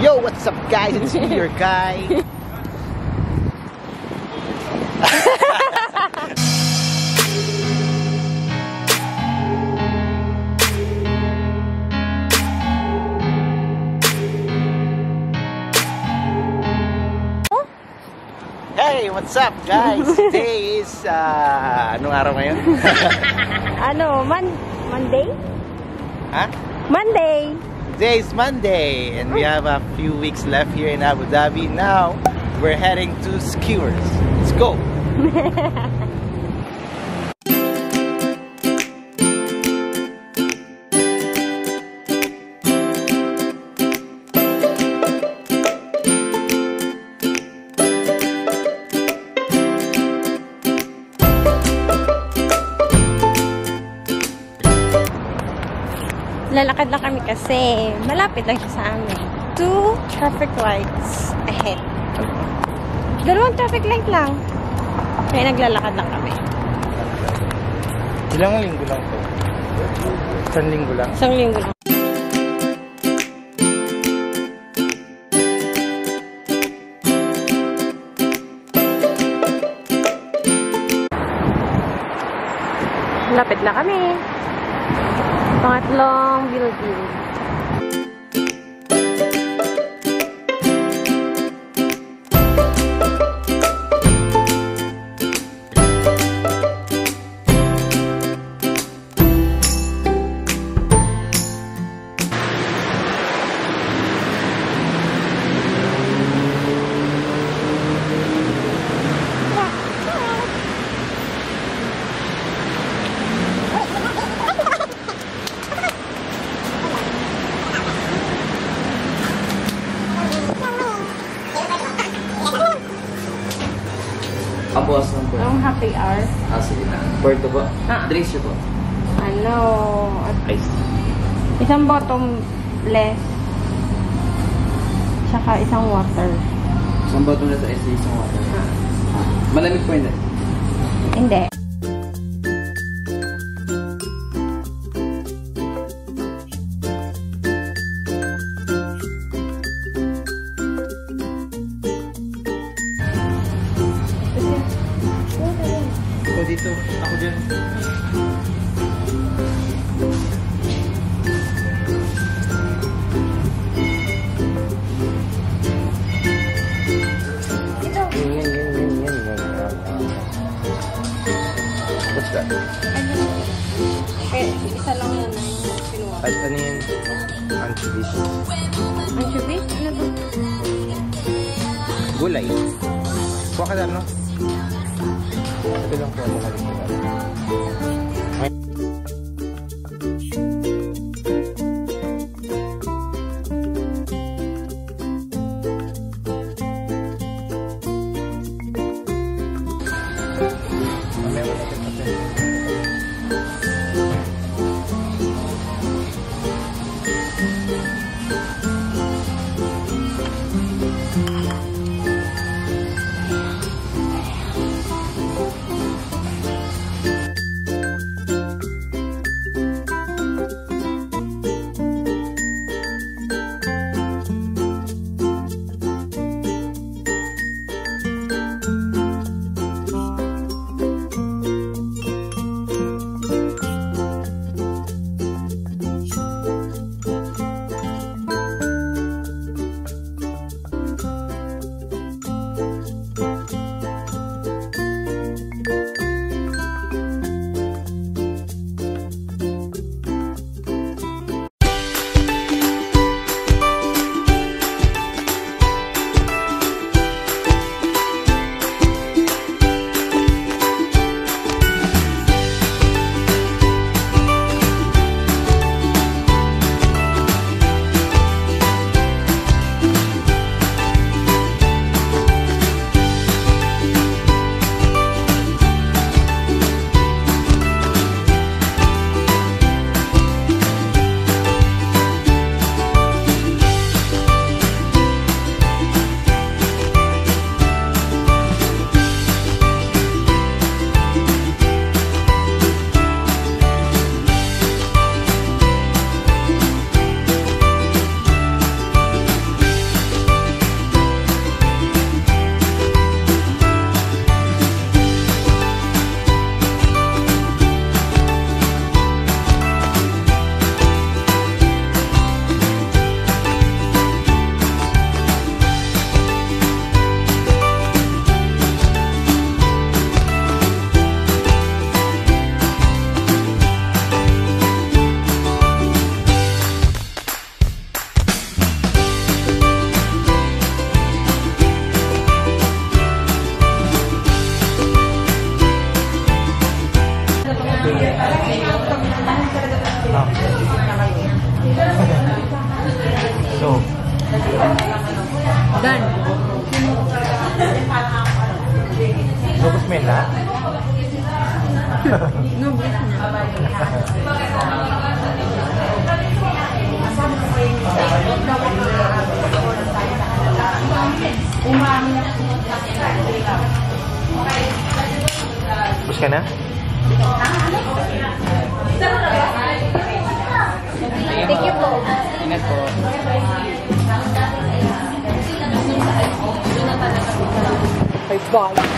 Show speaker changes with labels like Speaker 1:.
Speaker 1: Yo, what's up guys? It's me, your guy. Hey, what's up guys? Today is, uh, anong araw ngayon?
Speaker 2: Ano, man Monday?
Speaker 1: ha?
Speaker 2: Monday!
Speaker 1: Today is Monday and we have a few weeks left here in Abu Dhabi. Now, we're heading to Skewers. Let's go!
Speaker 2: Lalakad lang kami kasi malapit lang siya sa amin. Two traffic lights ahead. Dalawang traffic light lang. Kaya naglalakad lang kami.
Speaker 1: Ilang linggo lang to? Isang linggo lang.
Speaker 2: Isang linggo lang. Lapit na kami. Pangatlong building.
Speaker 3: Ang boss ng po.
Speaker 2: Ang happy hour.
Speaker 3: Ah, sige na. Porto po.
Speaker 2: Ah.
Speaker 3: Drinks po.
Speaker 2: Ano,
Speaker 1: Ice.
Speaker 2: isang bottom less. Tsaka isang water.
Speaker 3: Isang na sa SC, isang water.
Speaker 2: Ah.
Speaker 3: Ah. Malamig po hindi.
Speaker 2: Hindi.
Speaker 1: Dito. Ako dyan. Yan, yan, yan, yan, yan. What's that?
Speaker 2: Eh, isa lang yun yung pinuha.
Speaker 1: At ano yan? Anchovies.
Speaker 2: Anchovy? Ano ba?
Speaker 1: Gulay. Kuha ka lang, no? Ito lang po. Ano ka Lubos mo
Speaker 2: na.
Speaker 1: Bus ka na?
Speaker 2: Thank you po.
Speaker 3: Ingat po.
Speaker 2: Bye-bye.